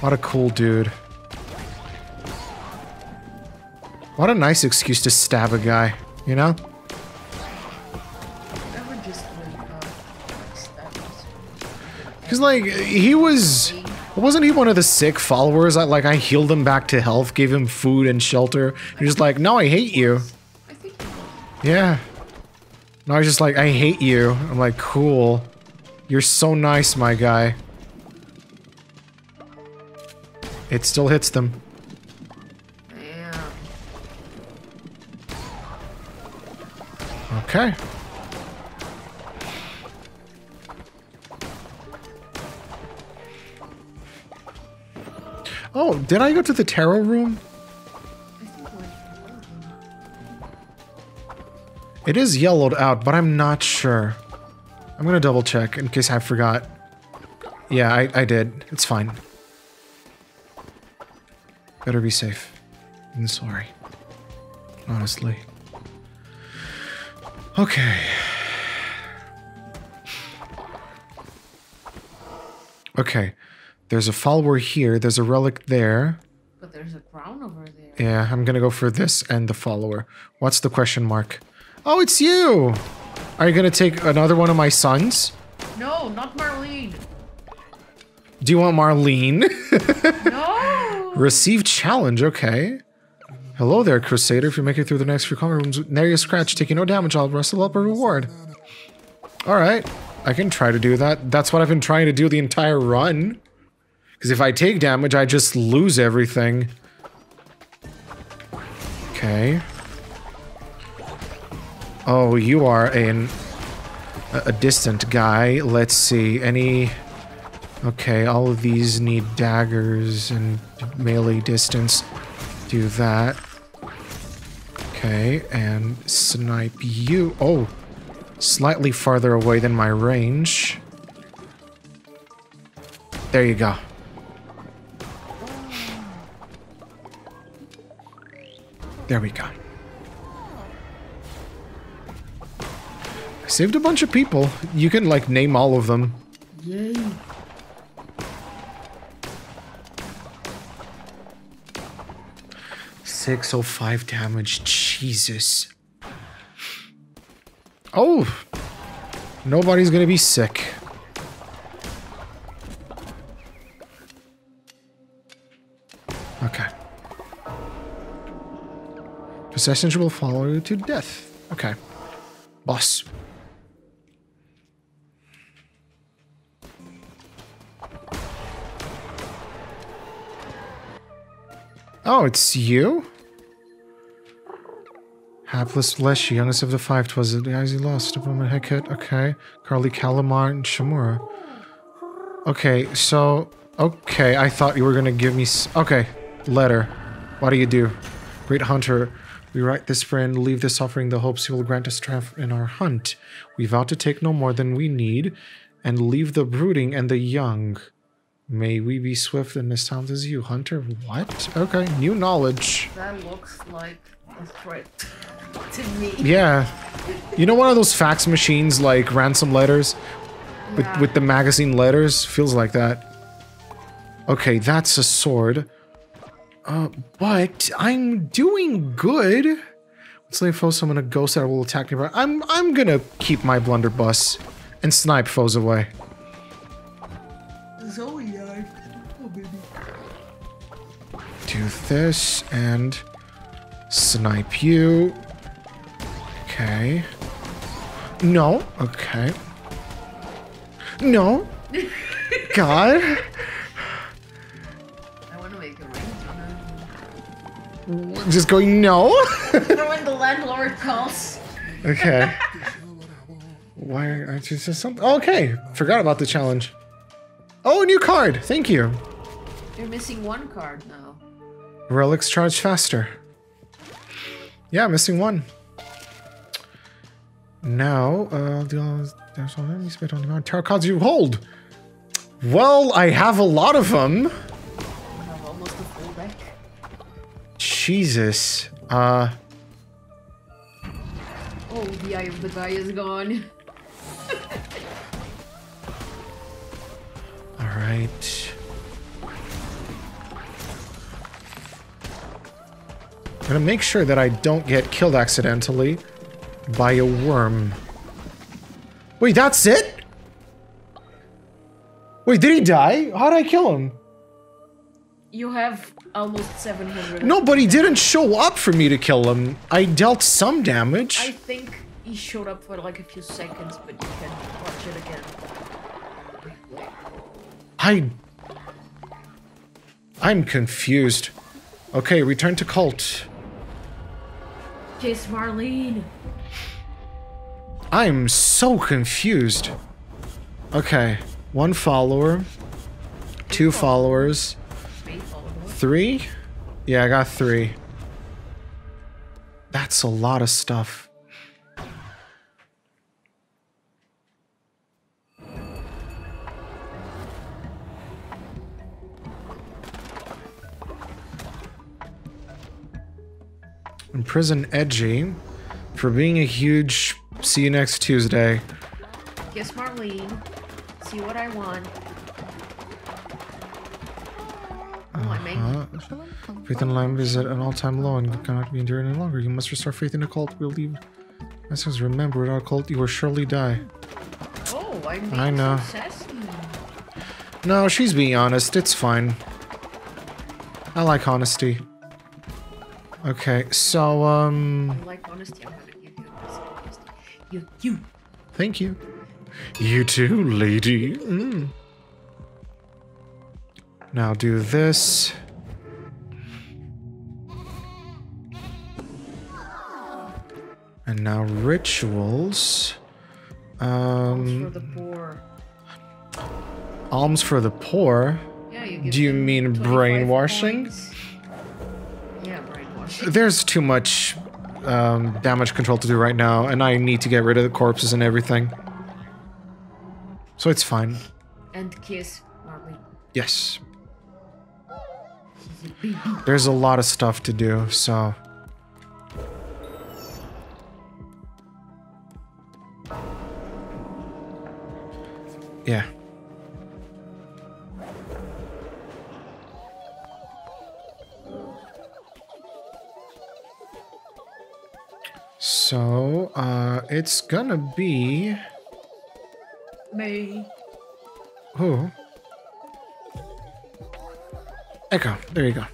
What a cool dude. What a nice excuse to stab a guy, you know? Because, like, he was. Wasn't he one of the sick followers? I, like, I healed him back to health, gave him food and shelter. He's just like, no, I hate you. Yeah. No, I was just like, I hate you. I'm like, cool. You're so nice, my guy. It still hits them. Okay. Oh, did I go to the tarot room? It is yellowed out, but I'm not sure. I'm gonna double check in case I forgot. Yeah, I, I did. It's fine. Better be safe than sorry. Honestly. Okay. Okay. There's a follower here. There's a relic there.
But there's a crown over there.
Yeah, I'm gonna go for this and the follower. What's the question mark? Oh, it's you! Are you gonna take another one of my sons?
No, not Marlene.
Do you want Marlene?
No.
Receive challenge, okay. Hello there, Crusader. If you make it through the next few combat rooms, nary a scratch, taking no damage, I'll wrestle up a reward. Alright, I can try to do that. That's what I've been trying to do the entire run. Because if I take damage, I just lose everything. Okay. Oh, you are an, a, a distant guy. Let's see. Any... Okay, all of these need daggers and melee distance. Do that. Okay, and snipe you. Oh, slightly farther away than my range. There you go. There we go. I saved a bunch of people. You can, like, name all of them.
Yay.
Six oh five damage. Jesus. Oh, nobody's gonna be sick. Okay. Possessions will follow you to death. Okay. Boss. Oh, it's you? Hapless flesh, youngest of the five, twas the eyes he lost. A woman Heket, okay. Carly Kallamar and Shamura. Okay, so okay, I thought you were gonna give me okay. Letter. What do you do? Great hunter, we write this friend, leave this offering the hopes he will grant us triumph in our hunt. We vow to take no more than we need, and leave the brooding and the young. May we be swift and as talented as you, Hunter. What? Okay, new knowledge.
That looks like to me.
Yeah. You know one of those fax machines like ransom letters? With,
Yeah.
with the magazine letters? Feels like that. Okay, that's a sword. Uh, but I'm doing good. Let's lay foe summon a ghost that will attack me. I'm I'm gonna keep my blunderbuss and snipe foes away.
Yeah. Oh baby.
Do this and snipe you. Okay. No. Okay. No. God.
I want to make a ringtone.
Just going no.
When the landlord calls.
okay. Why aren't you just something? Okay. Forgot about the challenge. Oh, a new card. Thank you.
You're missing one card now.
Relics charge faster. Yeah, missing one. Now, uh, the there's all enemies spit on the amount of tarot cards you hold. Well, I have a lot of them.
You have almost a full deck.
Jesus. Uh,
Oh, the eye of the guy is gone.
all right. I'm gonna make sure that I don't get killed accidentally by a worm. Wait, that's it? Wait, did he die? How did I kill him?
You have almost 700.
No, but he didn't show up for me to kill him. I dealt some damage.
I think he showed up for like a few seconds, but you can watch it again.
I... I'm confused. Okay, return to cult.
Kiss Marlene.
I'm so confused. Okay, one follower, two followers,
Three followers.
three? Yeah, I got three. That's a lot of stuff. Imprison Edgy for being a huge see you next Tuesday.
Kiss Marlene. See what I want. Oh, I made
Uh, faith in Lamb is at an all-time low and cannot be endured any longer. You must restore faith in the cult. We'll leave. Messages remember, without a cult, you will surely die.
Oh, I'm
I know. No, she's being honest. It's fine. I like honesty. Okay, so, um...
I like honesty. I'm gonna give you a piece of honesty. You, you.
Thank you. You too, lady. Mm. Now do this. And now rituals.
Alms for
Um,
the poor.
alms for the poor.
Yeah, you
Do you mean brainwashing?
points.
There's too much um, damage control to do right now, and I need to get rid of the corpses and everything. So it's fine.
And kiss.
Yes. There's a lot of stuff to do, so. Yeah. So, uh, it's gonna be.
May.
Who? Echo. There you go.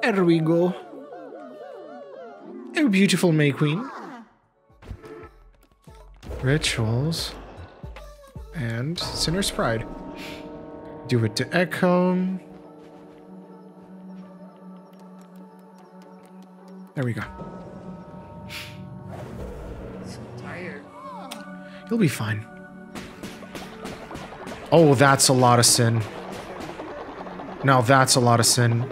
There we go. A beautiful May Queen. Rituals. And Sinner's Pride. Do it to Echo. There we go.
So tired.
You'll be fine. Oh, that's a lot of sin. Now that's a lot of sin.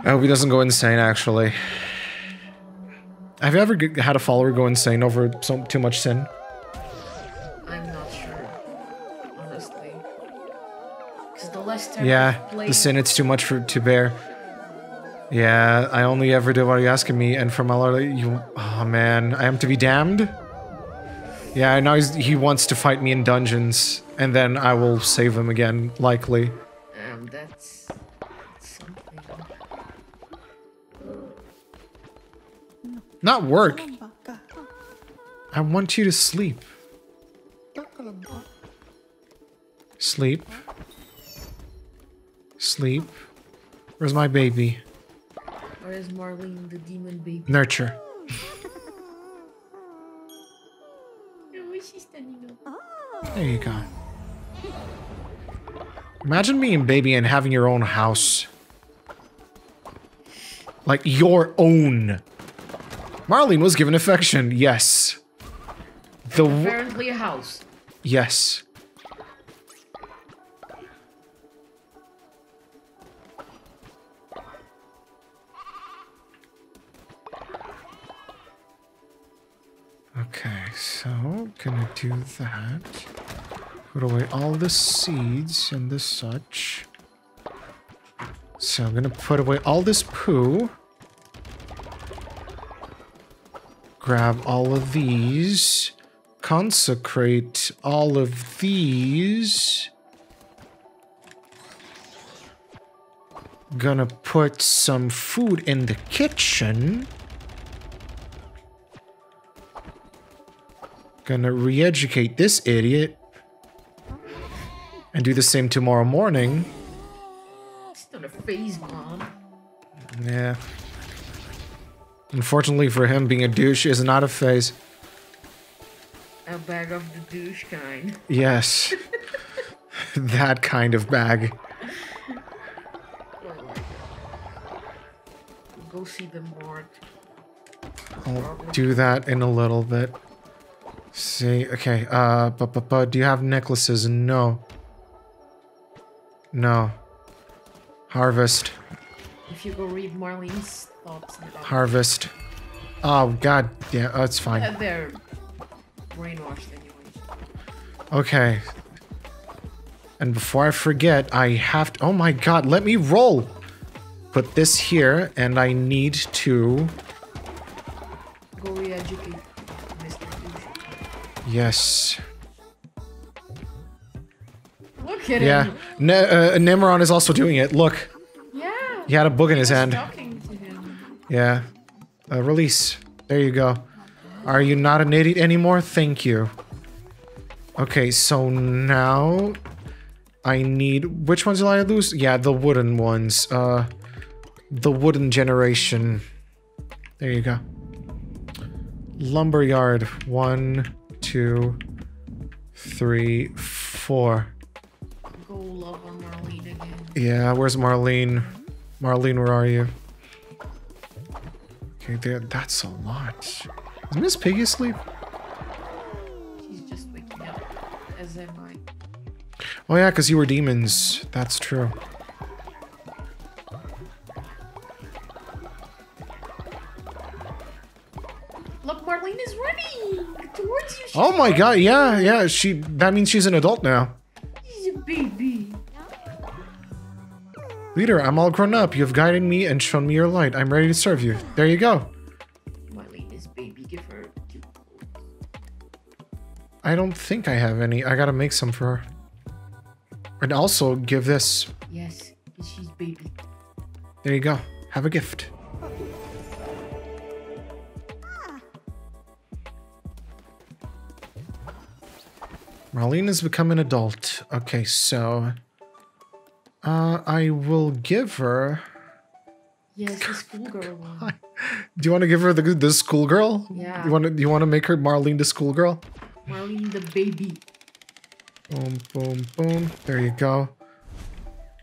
I hope he doesn't go insane, actually. Have you ever had a follower go insane over so too much sin?
I'm not sure, honestly. Because the last time
Yeah, the sin it's too much for to bear. Yeah, I only ever do what you're asking me, and from all you. Oh man, I am to be damned. Yeah, now he's, he wants to fight me in dungeons, and then I will save him again, likely.
um, that's something.
Not work. I want you to sleep. Sleep. Sleep. Where's my baby?
Where is Marlene, the demon baby?
Nurture.
She's standing up.
There you go. Imagine being baby and having your own house. Like your own. Marlene was given affection, yes. The w-
Apparently a house.
yes. Okay, so gonna do that. Put away all the seeds and the such. So I'm gonna put away all this poo. Grab all of these. Consecrate all of these. Gonna put some food in the kitchen. Gonna re-educate this idiot. And do the same tomorrow morning.
It's not a phase, mom.
Yeah. Unfortunately for him, being a douche is not a phase.
A bag of the douche kind.
Yes. that kind of bag.
Go see the morgue.
I'll do that in a little bit. See, okay, uh, but, but, but, do you have necklaces? No. No. Harvest.
If you go read Marlene's thoughts about
Harvest. Oh, god, yeah, oh, it's fine.
Uh, they're brainwashed anyway.
Okay. And before I forget, I have to. Oh my god, let me roll! Put this here, and I need to.
Go re-educate.
Yes.
Look at
Yeah.
him.
Ne- uh, Nimron is also doing it. Look,
Yeah.
he had a book in his hand.
talking to him.
Yeah. Uh, release. There you go. Are you not an idiot anymore? Thank you. Okay, so now I need which ones did I lose? Yeah, the wooden ones. Uh the wooden generation. There you go. Lumberyard. One, two, three, four.
Go love on Marlene again.
Yeah, where's Marlene? Marlene, where are you? Okay, there. That's a lot. Is Miss Piggy asleep?
She's just waking up. As am I.
Oh yeah, because you were demons. That's true.
Marlene is running towards you. She's
Oh my god, yeah, yeah. She. That means she's an adult now.
She's a baby.
Leader, I'm all grown up. You've guided me and shown me your light. I'm ready to serve you. There you go.
Marlene is baby. Give her two.
I don't think I have any. I gotta make some for her. And also give this.
Yes, she's baby.
There you go. Have a gift. Marlene has become an adult. Okay, so uh, I will give her.
Yes, the schoolgirl one.
Do you want to give her the the schoolgirl?
Yeah.
You want to you want to make her Marlene the schoolgirl?
Marlene the baby.
Boom, boom, boom. There you go.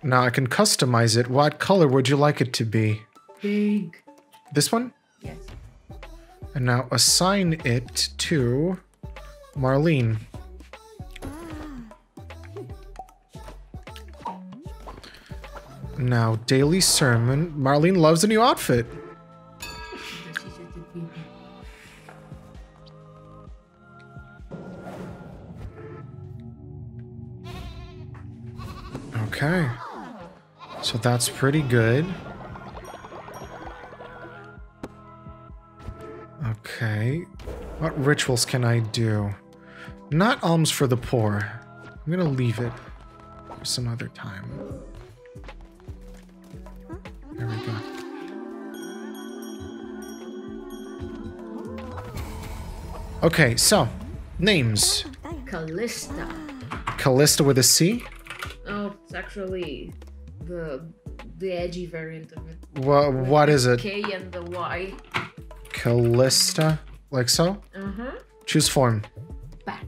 Now I can customize it. What color would you like it to be?
Big.
This one?
Yes.
And now assign it to Marlene. Now, daily sermon. Marlene loves a new outfit. Okay. So that's pretty good. Okay. What rituals can I do? Not alms for the poor. I'm gonna leave it for some other time. Okay, so names.
Callista.
Callista with a C.
Oh, it's actually the the edgy variant of it.
What what is it?
K and the Y.
Callista, like so.
Uh huh.
Choose form.
Bat.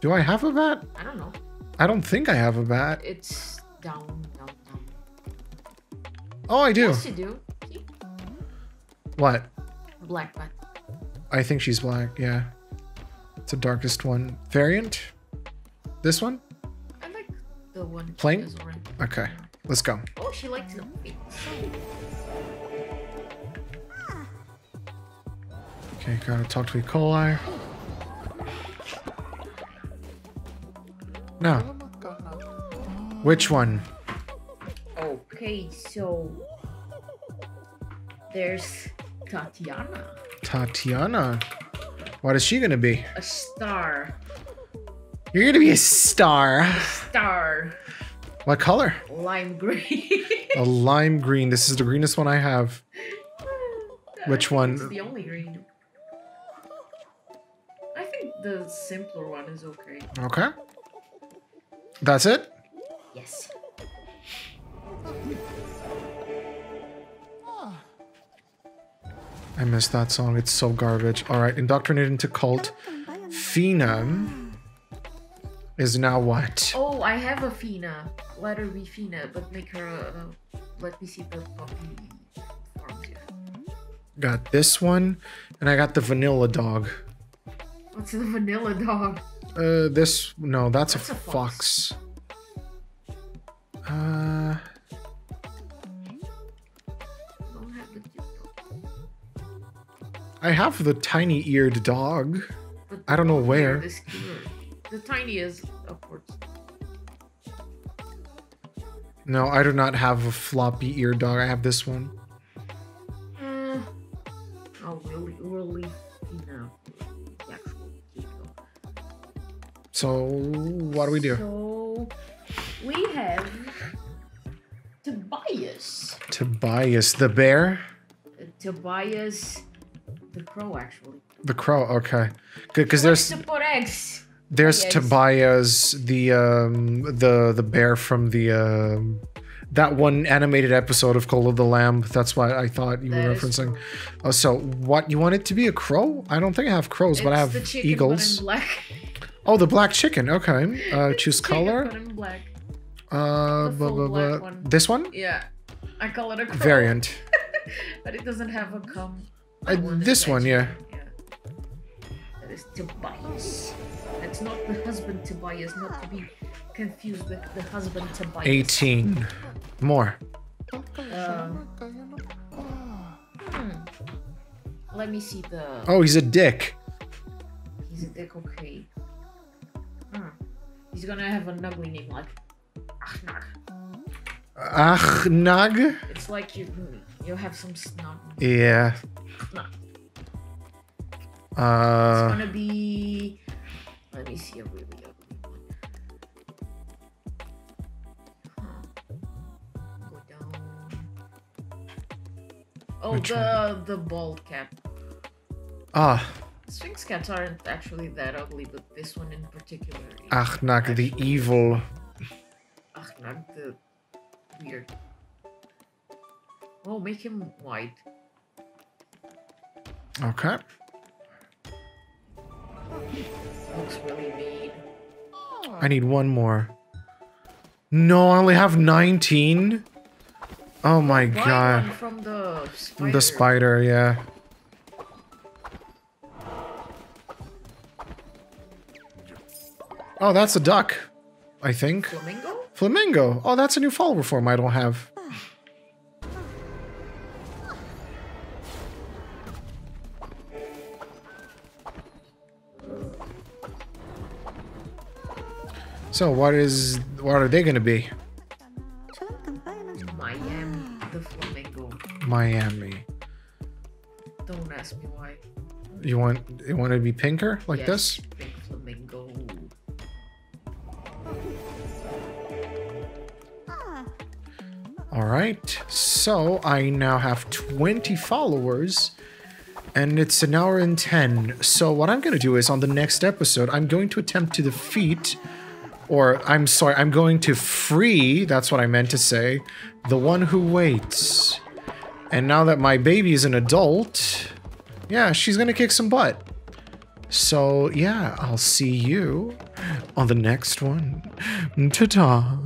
Do I have a bat?
I don't know.
I don't think I have a bat.
It's down, down, down.
Oh, I do.
Yes, you do. See?
What?
Black bat.
I think she's black. Yeah. It's the darkest one. Variant. This one.
I like the one.
Plain? Okay. Let's go.
Oh, she likes the pink.
Okay, gotta talk to E. coli. No. Which one?
Okay, so there's Tatiana,
Tatiana. What is she gonna be?
a star.
You're gonna be a star.
Star.
What color?
Lime green.
A lime green. This is the greenest one I have. Which one?
It's the only green. I think the simpler one is okay.
Okay. That's it?
Yes.
I missed that song. It's so garbage. All right, indoctrinated into cult. Phenom is now what?
Oh, I have a Fina. Let her be Fina, but make her a. Uh, let me see the puppy.
Got this one, and I got the vanilla dog.
What's the vanilla dog?
Uh, this no, that's,
That's
a,
a
fox.
fox.
Uh, I have the tiny-eared dog.
But
I don't know
the
where.
weird is cuter. The tiny is upwards.
No, I do not have a floppy-eared dog. I have this one.
Uh, oh, we'll, we'll leave Fina. The actual cute dog.
So what do we do?
So we have Tobias.
Tobias the bear,
Uh, Tobias the crow, actually.
the crow. Okay, good because there's
to put eggs.
there's
Yes.
Tobias the um the the bear from the um that one animated episode of Cult of the Lamb. That's why I thought you were referencing. Oh, so what you want it to be a crow? I don't think I have crows, but I have
chicken,
eagles.
But in black.
Oh, the black chicken. Okay. Uh, choose color.
but in black.
Uh, blah, blah,
black
blah.
one.
This one?
Yeah, I call it a crow.
Variant.
but it doesn't have a cum.
Uh, this one, yeah.
yeah. That is Tobias. That's not the husband Tobias, not to be confused with the husband Tobias.
18. More.
Um, hmm. Let me see the.
Oh, he's a dick.
He's a dick, okay. Hmm. He's gonna have an ugly name like Ahnar.
Ach, nag?
It's like you you have some snot.
Yeah.
Ahnar. It's
Uh,
gonna be. Let me see a really ugly one. Go down. Oh,
Which
the the bald cat.
ah,
Sphinx cats aren't actually that ugly, but this one in particular. is
ach, the evil.
Ach, not the weird. Oh, make him white.
Okay.
Looks really mean.
I need one more. No, I only have 19. Oh my
Buy
god.
from the spider.
The spider, yeah. Oh, that's a duck. I think.
Flamingo?
Flamingo. Oh, that's a new follower form I don't have. So what is what are they gonna be? Miami, the flamingo. Miami.
Don't ask me why.
You want you want it to be pinker like
yes,
this?
Pink flamingo.
All right, so I now have 20 followers and it's an hour and 10. So what I'm gonna do is on the next episode, I'm going to attempt to defeat or I'm sorry, I'm going to free, that's what I meant to say, the one who waits. And now that my baby is an adult, yeah, she's to kick some butt. So, yeah, I'll see you on the next one. Ta-ta.